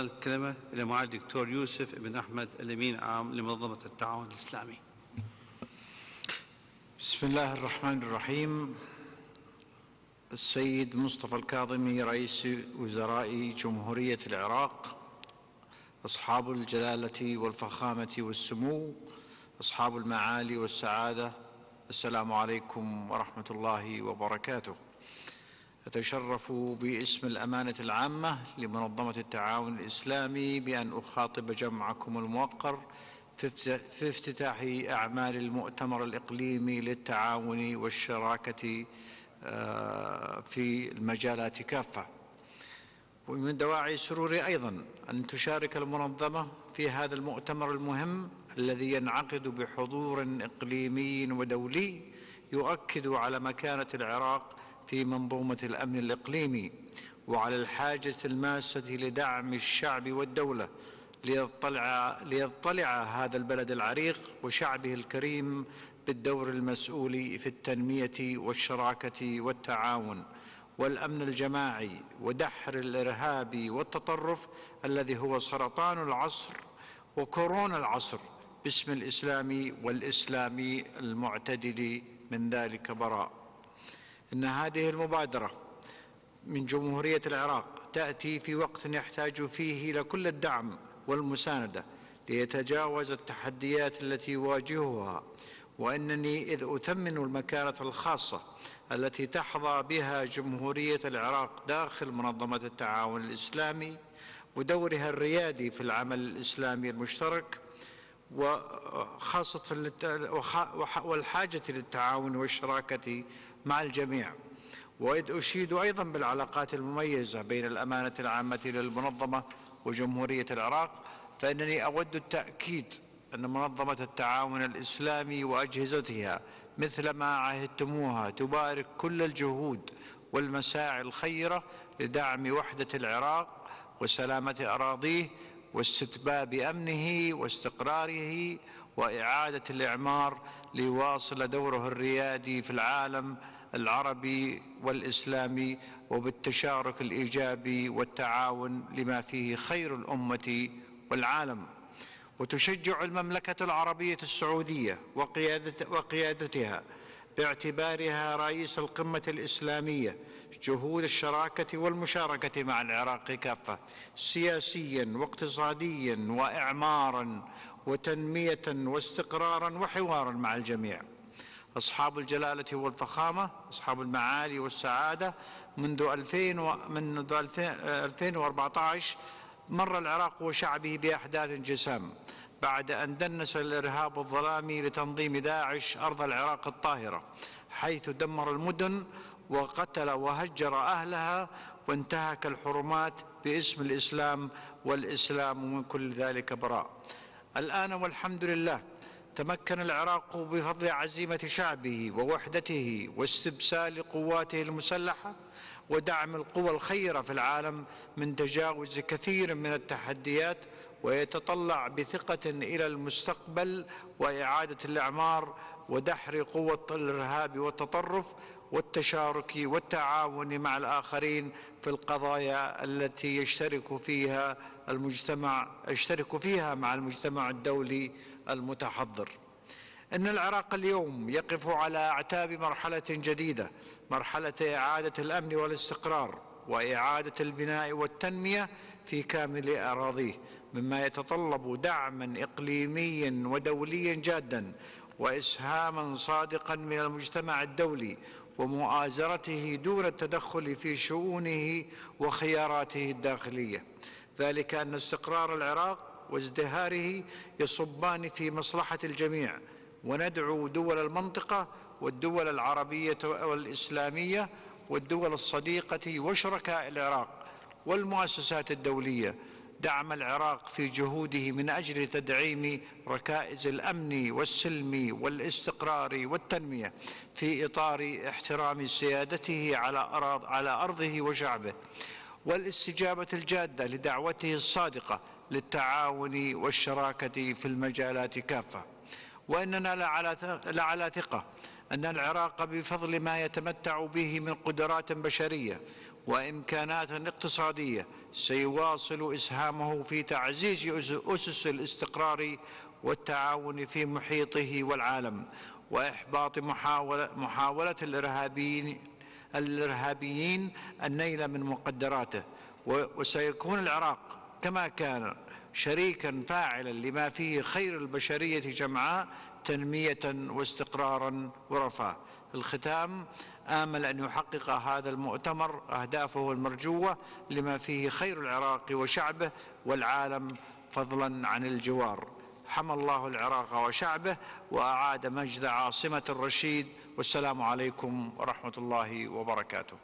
الكلمة إلى معالي الدكتور يوسف بن أحمد الأمين عام لمنظمة التعاون الإسلامي. بسم الله الرحمن الرحيم. السيد مصطفى الكاظمي رئيس وزراء جمهورية العراق أصحاب الجلالة والفخامة والسمو أصحاب المعالي والسعادة السلام عليكم ورحمة الله وبركاته. أتشرف باسم الأمانة العامة لمنظمة التعاون الإسلامي بأن أخاطب جمعكم الموقر في افتتاح أعمال المؤتمر الإقليمي للتعاون والشراكة آه، في المجالات كافة. ومن دواعي سروري أيضا أن تشارك المنظمة في هذا المؤتمر المهم الذي ينعقد بحضور إقليمي ودولي يؤكد على مكانة العراق في منظومة الأمن الإقليمي وعلى الحاجة الماسة لدعم الشعب والدولة ليطلع, ليطلع هذا البلد العريق وشعبه الكريم بالدور المسؤول في التنمية والشراكة والتعاون والأمن الجماعي ودحر الإرهاب والتطرف الذي هو سرطان العصر وكورونا العصر باسم الإسلام والإسلام المعتدل من ذلك براء. إن هذه المبادرة من جمهورية العراق تأتي في وقت يحتاج فيه إلى كل الدعم والمساندة ليتجاوز التحديات التي يواجهها وأنني إذ أثمن المكانة الخاصة التي تحظى بها جمهورية العراق داخل منظمة التعاون الإسلامي ودورها الريادي في العمل الإسلامي المشترك وخاصة والحاجة للتعاون والشراكة مع الجميع. وإذ أشيد أيضا بالعلاقات المميزة بين الأمانة العامة للمنظمة وجمهورية العراق فإنني أود التأكيد أن منظمة التعاون الإسلامي وأجهزتها مثل ما عهدتموها تبارك كل الجهود والمساعي الخيرة لدعم وحدة العراق وسلامة أراضيه واستتباب أمنه واستقراره وإعادة الإعمار ليواصل دوره الريادي في العالم العربي والإسلامي وبالتشارك الإيجابي والتعاون لما فيه خير الأمة والعالم. وتشجع المملكة العربية السعودية وقيادة وقيادتها باعتبارها رئيس القمة الإسلامية جهود الشراكة والمشاركة مع العراق كافة سياسيا واقتصاديا وإعمارا وتنمية واستقرارا وحوارا مع الجميع. أصحاب الجلالة والفخامة أصحاب المعالي والسعادة منذ 2000 و... منذ 2014 مر العراق وشعبه بأحداث جسام. بعد أن دنس الإرهاب الظلامي لتنظيم داعش أرض العراق الطاهرة حيث دمر المدن وقتل وهجر أهلها وانتهك الحرمات باسم الإسلام والإسلام من كل ذلك براء. الآن والحمد لله تمكن العراق بفضل عزيمة شعبه ووحدته واستبسال قواته المسلحة ودعم القوى الخيرة في العالم من تجاوز كثير من التحديات ويتطلع بثقة إلى المستقبل وإعادة الإعمار ودحر قوة الإرهاب والتطرف والتشارك والتعاون مع الآخرين في القضايا التي يشترك فيها المجتمع يشترك فيها مع المجتمع الدولي المتحضر. إن العراق اليوم يقف على أعتاب مرحلة جديدة مرحلة إعادة الأمن والاستقرار. وإعادة البناء والتنمية في كامل أراضيه مما يتطلب دعما اقليميا ودوليا جادا واسهاما صادقا من المجتمع الدولي ومؤازرته دون التدخل في شؤونه وخياراته الداخلية. ذلك أن استقرار العراق وازدهاره يصبان في مصلحة الجميع وندعو دول المنطقة والدول العربية والإسلامية والدول الصديقة وشركاء العراق والمؤسسات الدولية دعم العراق في جهوده من أجل تدعيم ركائز الأمن والسلم والاستقرار والتنمية في إطار احترام سيادته على, أراض على أرضه وشعبه والاستجابة الجادة لدعوته الصادقة للتعاون والشراكة في المجالات كافة. وإننا لعلى, ثقة أن العراق بفضل ما يتمتع به من قدرات بشرية وإمكانات اقتصادية سيواصل إسهامه في تعزيز أسس الاستقرار والتعاون في محيطه والعالم وإحباط محاوله, محاولة الارهابيين الإرهابيين النيل من مقدراته وسيكون العراق كما كان شريكا فاعلا لما فيه خير البشرية جمعاء تنمية واستقرارا ورفاه الختام آمل أن يحقق هذا المؤتمر أهدافه المرجوة لما فيه خير العراق وشعبه والعالم فضلا عن الجوار. حمى الله العراق وشعبه وأعاد مجد عاصمة الرشيد. والسلام عليكم ورحمة الله وبركاته.